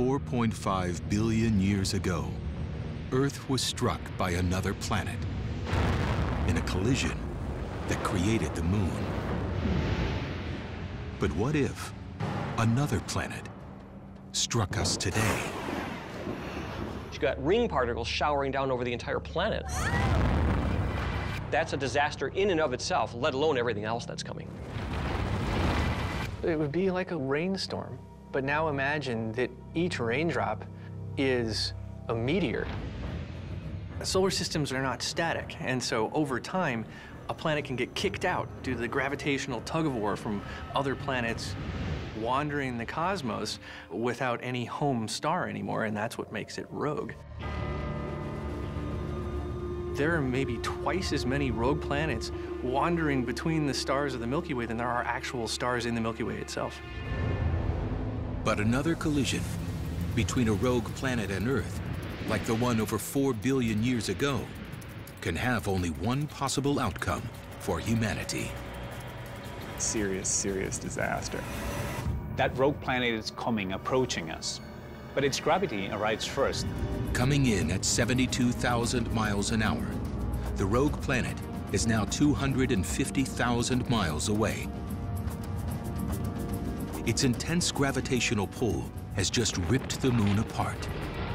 4.5 billion years ago, Earth was struck by another planet in a collision that created the moon. But what if another planet struck us today? You've got ring particles showering down over the entire planet. That's a disaster in and of itself, let alone everything else that's coming. It would be like a rainstorm. But now imagine that each raindrop is a meteor. Solar systems are not static, and so over time, a planet can get kicked out due to the gravitational tug of war from other planets wandering the cosmos without any home star anymore, and that's what makes it rogue. There are maybe twice as many rogue planets wandering between the stars of the Milky Way than there are actual stars in the Milky Way itself. But another collision between a rogue planet and Earth, like the one over 4 billion years ago, can have only one possible outcome for humanity. Serious, serious disaster. That rogue planet is coming, approaching us. But its gravity arrives first. Coming in at 72,000 miles an hour, the rogue planet is now 250,000 miles away. Its intense gravitational pull has just ripped the moon apart.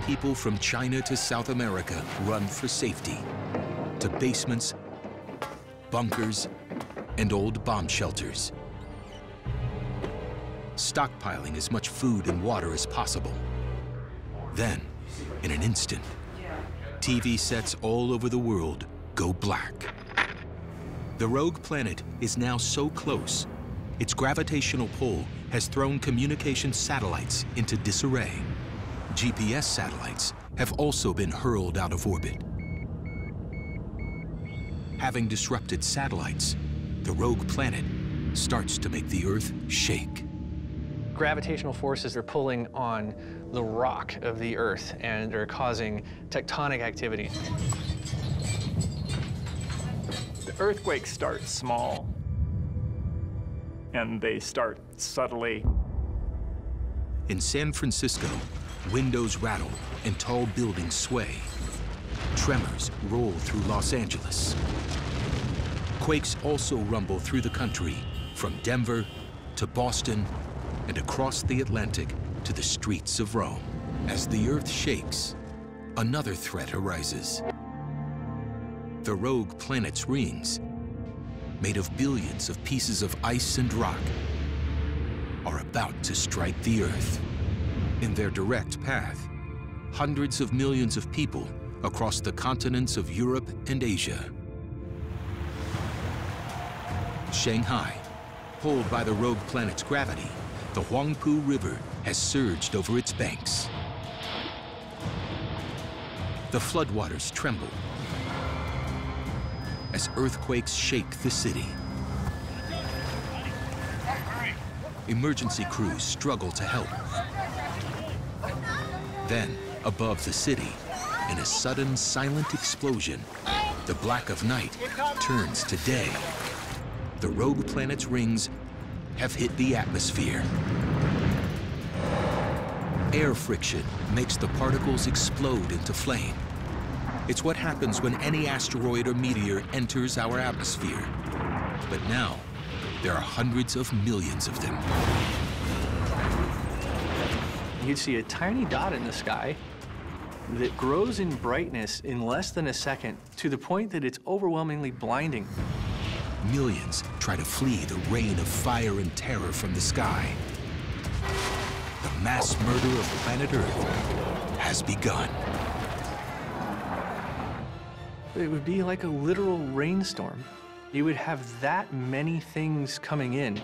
People from China to South America run for safety to basements, bunkers, and old bomb shelters. Stockpiling as much food and water as possible. Then, in an instant, TV sets all over the world go black. The rogue planet is now so close, its gravitational pull has thrown communication satellites into disarray. GPS satellites have also been hurled out of orbit. Having disrupted satellites, the rogue planet starts to make the Earth shake. Gravitational forces are pulling on the rock of the Earth and are causing tectonic activity. The earthquakes start small, and they start subtly. In San Francisco, windows rattle and tall buildings sway. Tremors roll through Los Angeles. Quakes also rumble through the country, from Denver to Boston and across the Atlantic to the streets of Rome. As the earth shakes, another threat arises. The rogue planet's rings, made of billions of pieces of ice and rock, are about to strike the Earth. In their direct path, hundreds of millions of people across the continents of Europe and Asia. Shanghai, pulled by the rogue planet's gravity, the Huangpu River has surged over its banks. The floodwaters tremble as earthquakes shake the city. Emergency crews struggle to help. Then, above the city, in a sudden silent explosion, the black of night turns to day. The rogue planet's rings have hit the atmosphere. Air friction makes the particles explode into flame. It's what happens when any asteroid or meteor enters our atmosphere. But now, there are hundreds of millions of them. You'd see a tiny dot in the sky that grows in brightness in less than a second to the point that it's overwhelmingly blinding. Millions try to flee the rain of fire and terror from the sky. The mass murder of planet Earth has begun. It would be like a literal rainstorm. You would have that many things coming in.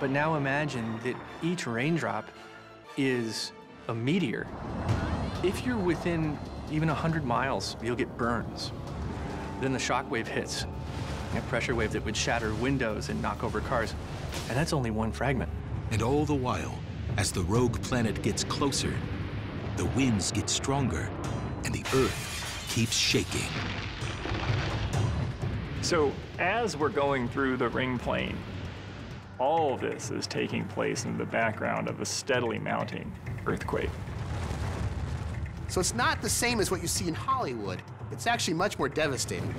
But now imagine that each raindrop is a meteor. If you're within even 100 miles, you'll get burns. Then the shock wave hits, a pressure wave that would shatter windows and knock over cars. And that's only one fragment. And all the while, as the rogue planet gets closer, the winds get stronger and the Earth keeps shaking. So as we're going through the ring plane, All of this is taking place in the background of a steadily mounting earthquake. So it's not the same as what you see in Hollywood. It's actually much more devastating.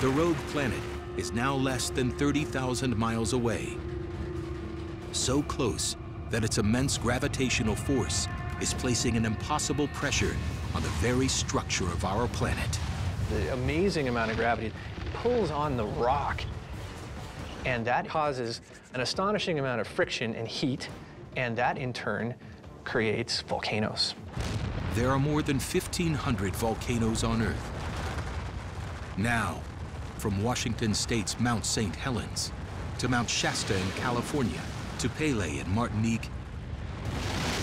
The rogue planet is now less than 30,000 miles away. So close that its immense gravitational force is placing an impossible pressure on the very structure of our planet. The amazing amount of gravity pulls on the rock, and that causes an astonishing amount of friction and heat, and that in turn creates volcanoes. There are more than 1,500 volcanoes on Earth. Now, from Washington State's Mount St. Helens to Mount Shasta in California to Pelée in Martinique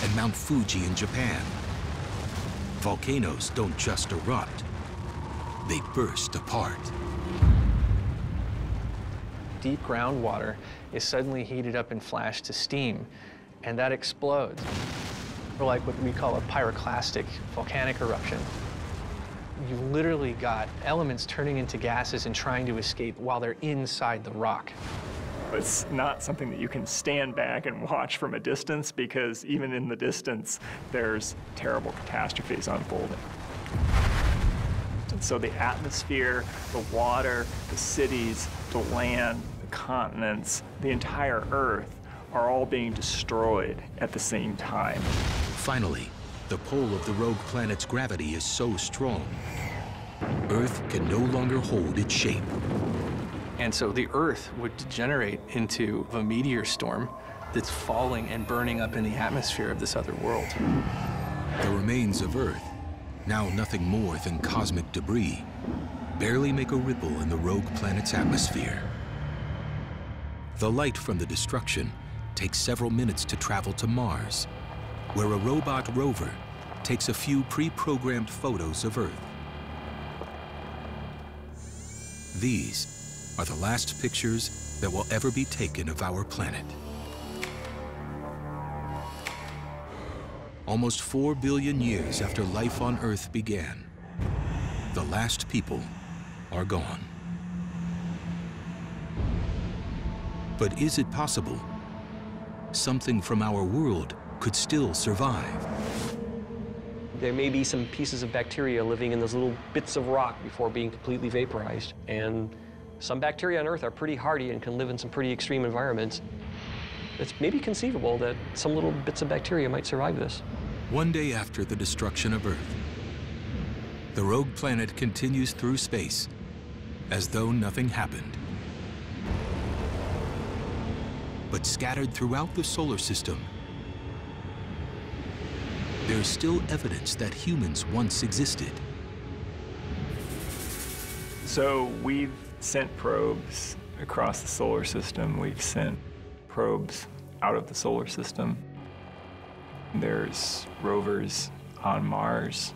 and Mount Fuji in Japan, volcanoes don't just erupt, they burst apart. Deep groundwater is suddenly heated up and flashed to steam, and that explodes. Or like what we call a pyroclastic volcanic eruption. You've literally got elements turning into gases and trying to escape while they're inside the rock. It's not something that you can stand back and watch from a distance because even in the distance, there's terrible catastrophes unfolding. And so the atmosphere, the water, the cities, the land, the continents, the entire Earth are all being destroyed at the same time. Finally, the pull of the rogue planet's gravity is so strong, Earth can no longer hold its shape. And so the Earth would degenerate into a meteor storm that's falling and burning up in the atmosphere of this other world. The remains of Earth, now nothing more than cosmic debris, barely make a ripple in the rogue planet's atmosphere. The light from the destruction takes several minutes to travel to Mars, where a robot rover takes a few pre-programmed photos of Earth. These are the last pictures that will ever be taken of our planet. Almost four billion years after life on Earth began, the last people are gone. But is it possible something from our world could still survive? There may be some pieces of bacteria living in those little bits of rock before being completely vaporized. And some bacteria on Earth are pretty hardy and can live in some pretty extreme environments. It's maybe conceivable that some little bits of bacteria might survive this. One day after the destruction of Earth, the rogue planet continues through space as though nothing happened. But scattered throughout the solar system, there's still evidence that humans once existed. So we've sent probes across the solar system. We've sent probes out of the solar system. There's rovers on Mars.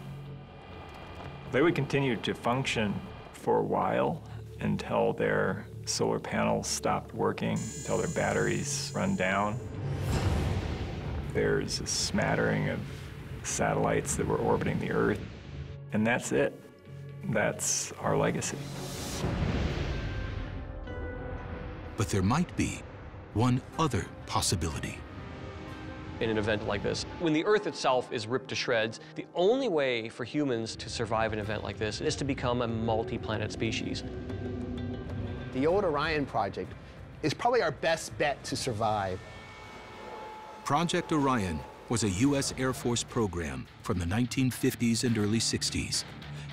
They would continue to function for a while until their solar panels stopped working, until their batteries run down. There's a smattering of satellites that were orbiting the Earth, and that's it. That's our legacy. But there might be one other possibility. in an event like this. When the Earth itself is ripped to shreds, the only way for humans to survive an event like this is to become a multi-planet species. The old Orion project is probably our best bet to survive. Project Orion was a U.S. Air Force program from the 1950s and early 60s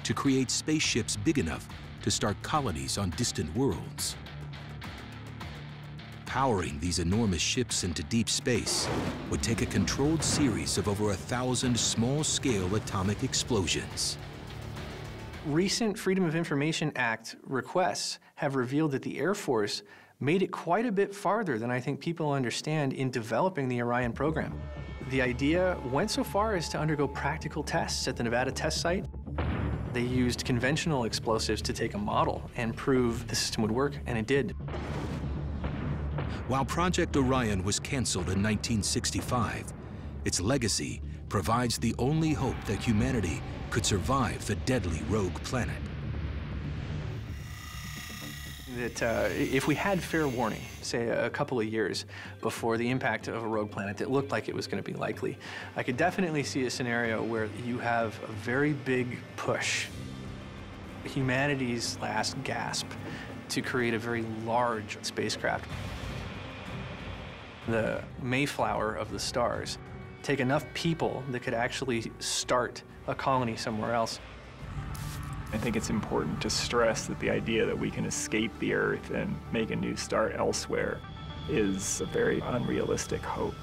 to create spaceships big enough to start colonies on distant worlds. Powering these enormous ships into deep space would take a controlled series of over a thousand small-scale atomic explosions. Recent Freedom of Information Act requests have revealed that the Air Force made it quite a bit farther than I think people understand in developing the Orion program. The idea went so far as to undergo practical tests at the Nevada test site. They used conventional explosives to take a model and prove the system would work, and it did. While Project Orion was canceled in 1965, its legacy provides the only hope that humanity could survive the deadly rogue planet. that uh, if we had fair warning, say a couple of years before the impact of a rogue planet that looked like it was going to be likely, I could definitely see a scenario where you have a very big push, humanity's last gasp, to create a very large spacecraft. The Mayflower of the stars. Take enough people that could actually start a colony somewhere else. I think it's important to stress that the idea that we can escape the Earth and make a new start elsewhere is a very unrealistic hope.